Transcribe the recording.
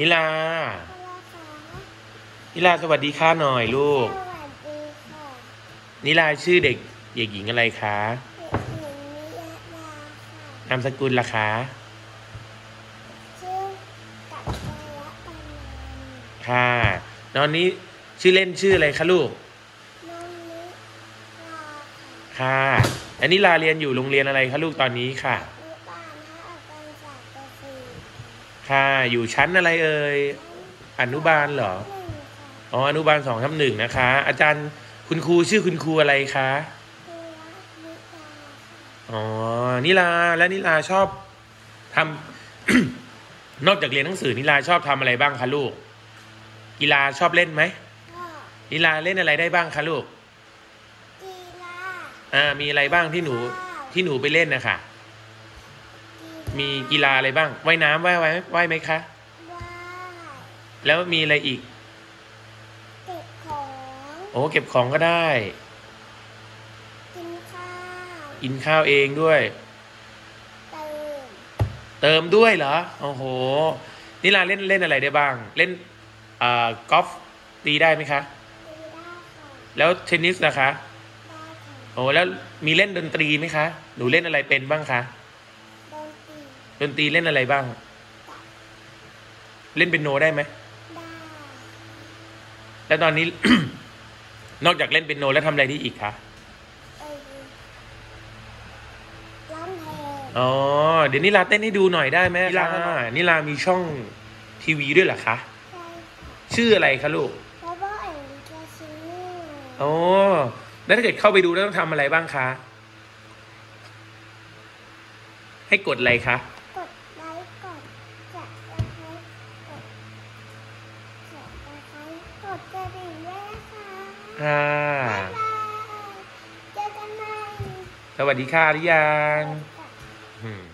นิลาอะไรคะนิลาสวัสดีค่ะหน่อยลูกสวัสดีค่ะนิลาชื่อเด็กเด็กหญิงอะไรคะเด็กหญิงนิยดาค่ะนามสกุลล่ะคะชื่อกัปปะยะปานันค่ะตอนนี้ชื่อเล่นชื่ออะไรคะลูกน้องนิลาค่ะค่ะอันนิลาเรียนอยู่โรงเรียนอะไรคะลูกตอนนี้ค่ะ นุบาลห้าอาจารย์ศาสตร์เกษตร ค่ะอยู่ชั้นอะไรเอ่ยอนุบาลเหรอหนึ่งค่ะอ๋ออนุบาลสองทับหนึ่งนะคะ อาจารย์คุณครูชื่อคุณครูอะไรคะคือรักนิตาค่ะอ๋อนิลาแล้วนิลาชอบทำนอกจากเรียนหนังสือนิลาชอบทำอะไรบ้างคะลูก กีฬาชอบเล่นไหมก็นิลาเล่นอะไรได้บ้างคะลูกกีฬาอ่ามีอะไรบ้างที่หนูที่หนูไปเล่นนะคะ มีกีฬาอะไรบ้างว่ายน้ำว่ายว่ายว่ายไหมคะว่ายแล้วมีอะไรอีก เก็บของโอ้เก็บของก็ได้ กินข้าวกินข้าวเองด้วย เติมเติมด้วยเหรอโอ้โหนิลาเล่นเล่นอะไรได้บ้าง เล่นอ่ากอล์ฟตีได้ไหมคะกีฬาค่ะแล้วเทนนิสล่ะคะได้ค่ะโอ้แล้วมีเล่นดนตรีไหมคะ หนูเล่นอะไรเป็นบ้างคะดนตรี ดนตรีเล่นอะไรบ้าง เล่นเป็นโนได้ไหมได้แล้วตอนนี้ นอกจากเล่นเป็นโนแล้วทำอะไรที่อีกคะเออร้องเพลงอ๋อเดี๋ยวนิลาเต้นให้ดูหน่อยได้ไหมนิลานิลามีช่องทีวีด้วยเหรอคะใช่ค่ะชื่ออะไรคะลูกแล้วก็เอ็นแคชิเน่โอ้แล้วถ้าเกิดเข้าไปดูแล้วต้องทำอะไรบ้างคะให้กดอะไรคะ ดกระดิ่งด้วยนะคะค่ะบ๊ายบายเจอกันใหม่สวัสดีค่ะหรือยังค่ะ อืม